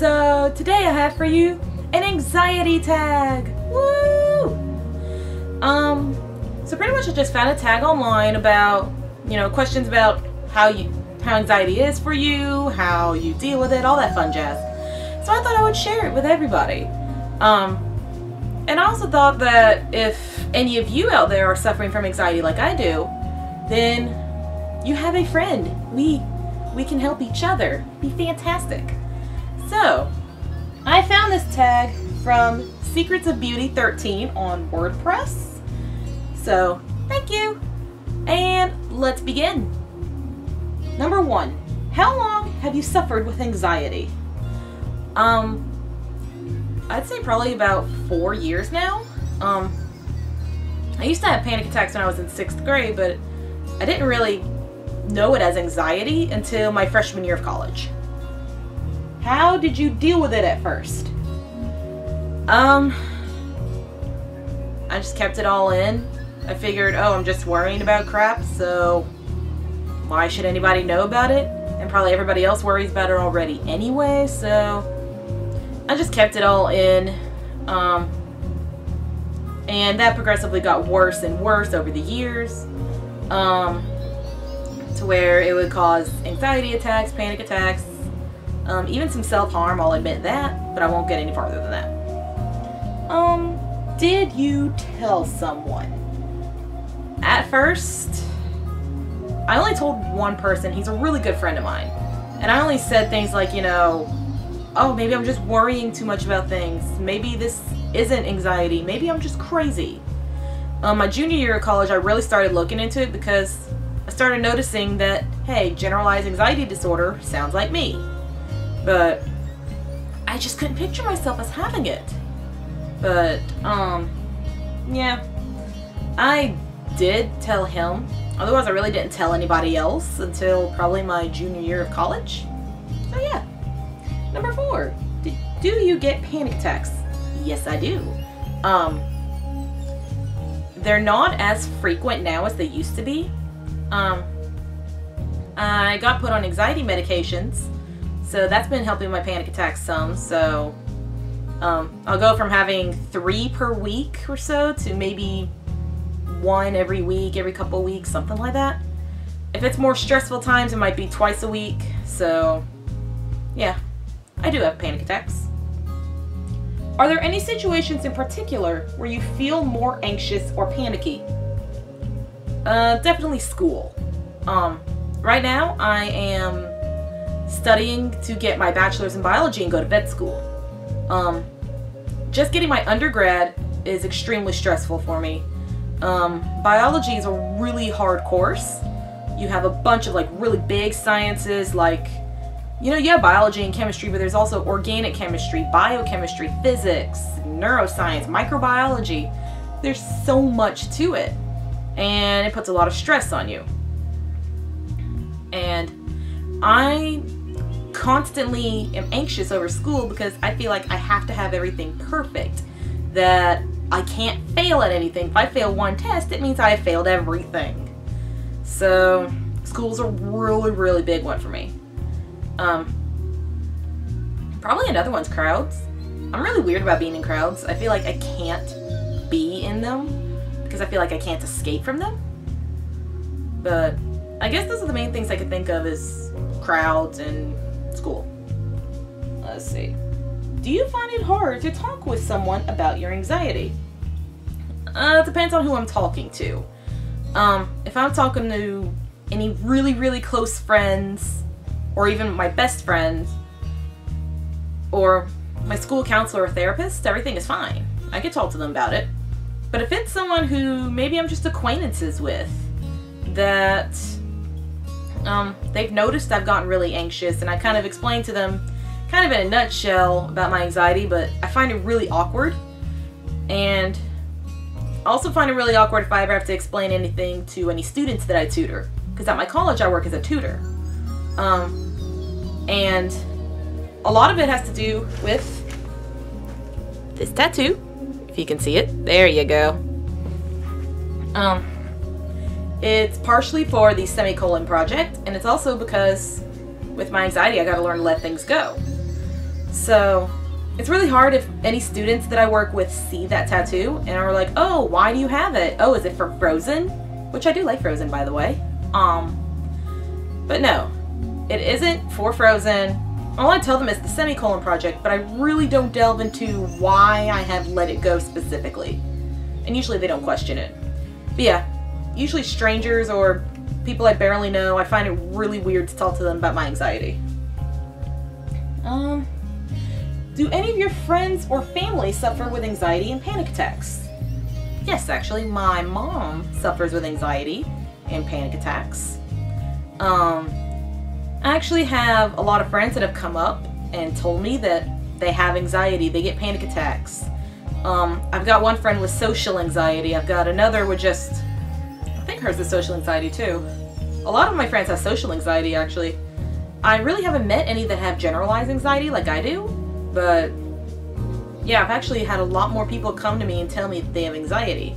So today I have for you an anxiety tag. Woo! Um, so pretty much I just found a tag online about, you know, questions about how you how anxiety is for you, how you deal with it, all that fun jazz. So I thought I would share it with everybody. Um, and I also thought that if any of you out there are suffering from anxiety like I do, then you have a friend. We we can help each other. Be fantastic. So, I found this tag from Secrets of Beauty 13 on WordPress. So, thank you. And let's begin. Number one, how long have you suffered with anxiety? Um, I'd say probably about four years now. Um, I used to have panic attacks when I was in sixth grade, but I didn't really know it as anxiety until my freshman year of college. How did you deal with it at first? Um, I just kept it all in. I figured, oh, I'm just worrying about crap, so why should anybody know about it? And probably everybody else worries about it already anyway, so I just kept it all in. Um, and that progressively got worse and worse over the years. Um, to where it would cause anxiety attacks, panic attacks, um, even some self-harm, I'll admit that, but I won't get any farther than that. Um, did you tell someone? At first, I only told one person. He's a really good friend of mine. And I only said things like, you know, oh, maybe I'm just worrying too much about things. Maybe this isn't anxiety. Maybe I'm just crazy. Um, my junior year of college, I really started looking into it because I started noticing that, hey, generalized anxiety disorder sounds like me. But I just couldn't picture myself as having it. But, um, yeah. I did tell him. Otherwise, I really didn't tell anybody else until probably my junior year of college. So, yeah. Number four, do you get panic attacks? Yes, I do. Um, they're not as frequent now as they used to be. Um, I got put on anxiety medications, so that's been helping my panic attacks some. So um, I'll go from having three per week or so to maybe one every week, every couple weeks, something like that. If it's more stressful times, it might be twice a week. So, yeah, I do have panic attacks. Are there any situations in particular where you feel more anxious or panicky? Uh, definitely school. Um, right now I am studying to get my bachelor's in biology and go to vet school. Um, just getting my undergrad is extremely stressful for me. Um, biology is a really hard course. You have a bunch of like really big sciences like you know, you have biology and chemistry, but there's also organic chemistry, biochemistry, physics, neuroscience, microbiology. There's so much to it, and it puts a lot of stress on you. And I constantly am anxious over school because I feel like I have to have everything perfect, that I can't fail at anything. If I fail one test, it means I have failed everything. So, school's a really, really big one for me. Um, probably another one's crowds. I'm really weird about being in crowds. I feel like I can't be in them because I feel like I can't escape from them. But I guess those are the main things I could think of is crowds and school. Let's see. Do you find it hard to talk with someone about your anxiety? Uh, it depends on who I'm talking to. Um, if I'm talking to any really, really close friends, or even my best friend or my school counselor or therapist, everything is fine. I could talk to them about it. But if it's someone who maybe I'm just acquaintances with, that um, they've noticed I've gotten really anxious, and I kind of explained to them, kind of in a nutshell, about my anxiety, but I find it really awkward. And I also find it really awkward if I ever have to explain anything to any students that I tutor. Because at my college, I work as a tutor. Um, and a lot of it has to do with this tattoo. If you can see it. There you go. Um, it's partially for the semicolon project, and it's also because with my anxiety, I gotta learn to let things go. So it's really hard if any students that I work with see that tattoo and are like, oh, why do you have it? Oh, is it for Frozen? Which I do like Frozen, by the way. Um, but no, it isn't for Frozen. All I tell them is the semicolon project, but I really don't delve into why I have let it go specifically. And usually they don't question it. But yeah, usually strangers or people I barely know, I find it really weird to talk to them about my anxiety. Um, do any of your friends or family suffer with anxiety and panic attacks? Yes, actually, my mom suffers with anxiety and panic attacks. Um, I actually have a lot of friends that have come up and told me that they have anxiety, they get panic attacks. Um, I've got one friend with social anxiety. I've got another with just, think hers is social anxiety too. A lot of my friends have social anxiety actually. I really haven't met any that have generalized anxiety like I do, but yeah, I've actually had a lot more people come to me and tell me they have anxiety.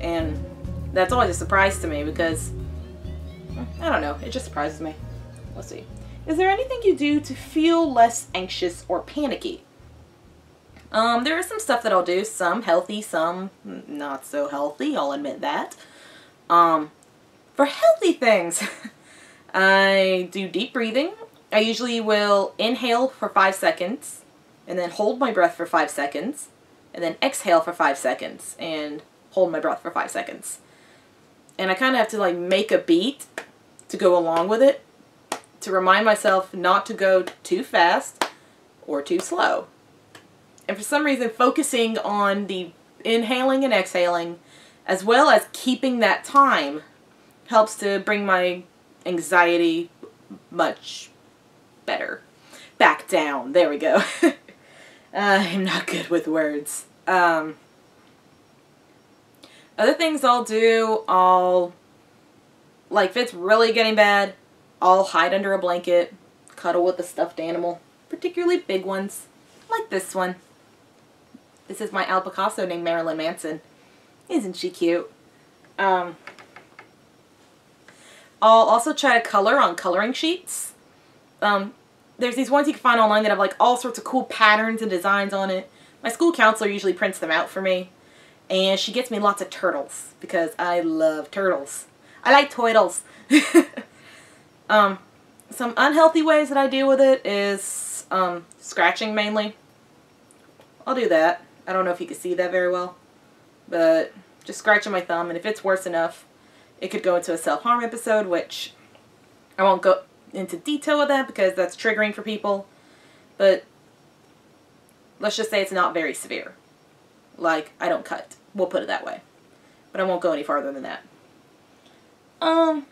And that's always a surprise to me because, I don't know, it just surprises me. Let's see. Is there anything you do to feel less anxious or panicky? Um, there is some stuff that I'll do, some healthy, some not so healthy, I'll admit that. Um, for healthy things, I do deep breathing. I usually will inhale for five seconds and then hold my breath for five seconds and then exhale for five seconds and hold my breath for five seconds. And I kind of have to like make a beat to go along with it to remind myself not to go too fast or too slow. And for some reason, focusing on the inhaling and exhaling as well as keeping that time helps to bring my anxiety much better. Back down. There we go. uh, I'm not good with words. Um, other things I'll do, I'll, like if it's really getting bad, I'll hide under a blanket, cuddle with a stuffed animal, particularly big ones, like this one. This is my Alpacasso named Marilyn Manson. Isn't she cute? Um, I'll also try to color on coloring sheets. Um, there's these ones you can find online that have like all sorts of cool patterns and designs on it. My school counselor usually prints them out for me. And she gets me lots of turtles because I love turtles. I like turtles. um, some unhealthy ways that I deal with it is um, scratching mainly. I'll do that. I don't know if you can see that very well. But just scratching my thumb and if it's worse enough, it could go into a self-harm episode, which I won't go into detail with that because that's triggering for people. But let's just say it's not very severe. Like, I don't cut. We'll put it that way. But I won't go any farther than that. Um,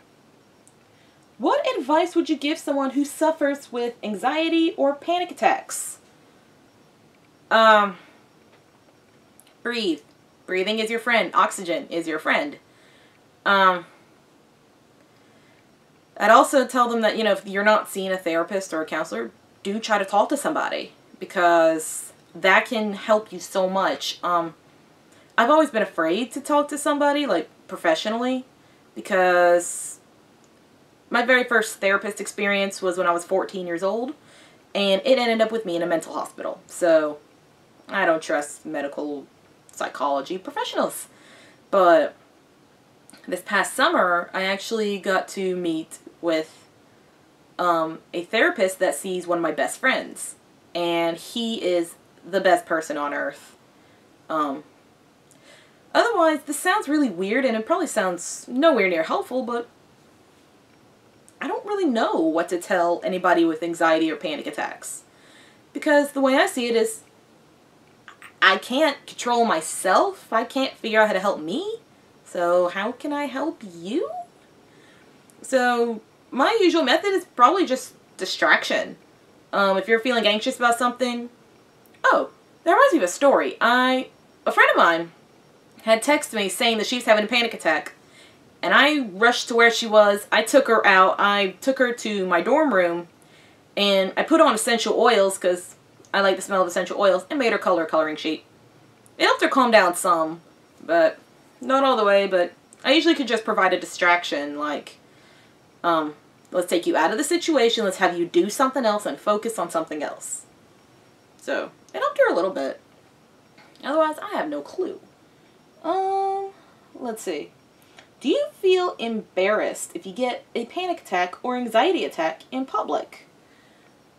what advice would you give someone who suffers with anxiety or panic attacks? Um, breathe. Breathing is your friend. Oxygen is your friend. Um, I'd also tell them that, you know, if you're not seeing a therapist or a counselor, do try to talk to somebody because that can help you so much. Um, I've always been afraid to talk to somebody, like, professionally, because my very first therapist experience was when I was 14 years old, and it ended up with me in a mental hospital. So, I don't trust medical psychology professionals. But this past summer, I actually got to meet with um, a therapist that sees one of my best friends. And he is the best person on earth. Um, otherwise, this sounds really weird and it probably sounds nowhere near helpful, but I don't really know what to tell anybody with anxiety or panic attacks. Because the way I see it is, I can't control myself. I can't figure out how to help me. So how can I help you? So my usual method is probably just distraction. Um, if you're feeling anxious about something, oh, that reminds me of a story. I, a friend of mine had texted me saying that she's having a panic attack. And I rushed to where she was. I took her out. I took her to my dorm room and I put on essential oils because I like the smell of essential oils and made her color coloring sheet. It helped her calm down some, but not all the way, but I usually could just provide a distraction, like, um, let's take you out of the situation, let's have you do something else and focus on something else. So it helped her a little bit. Otherwise, I have no clue. Um, let's see. Do you feel embarrassed if you get a panic attack or anxiety attack in public?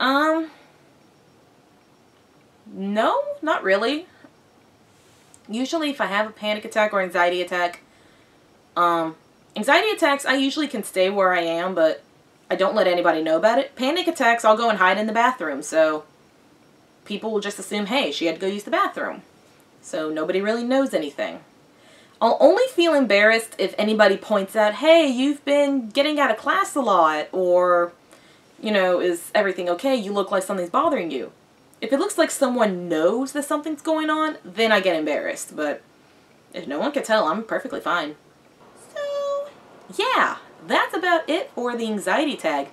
Um, no, not really. Usually if I have a panic attack or anxiety attack, um, anxiety attacks, I usually can stay where I am, but I don't let anybody know about it. Panic attacks, I'll go and hide in the bathroom, so people will just assume, hey, she had to go use the bathroom. So nobody really knows anything. I'll only feel embarrassed if anybody points out, hey, you've been getting out of class a lot, or, you know, is everything okay? You look like something's bothering you. If it looks like someone knows that something's going on, then I get embarrassed, but if no one can tell, I'm perfectly fine. So, yeah, that's about it for the anxiety tag.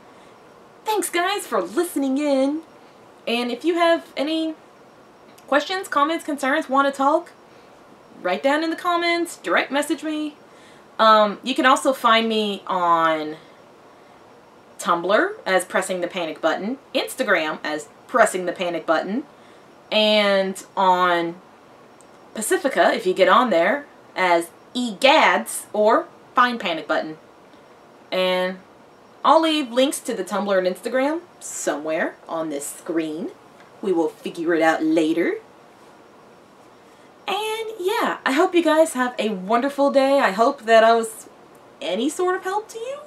Thanks, guys, for listening in. And if you have any questions, comments, concerns, want to talk, write down in the comments, direct message me. Um, you can also find me on Tumblr as pressing the panic button, Instagram as pressing the panic button, and on Pacifica, if you get on there, as egads or find panic button. And I'll leave links to the Tumblr and Instagram somewhere on this screen. We will figure it out later. And yeah, I hope you guys have a wonderful day. I hope that I was any sort of help to you.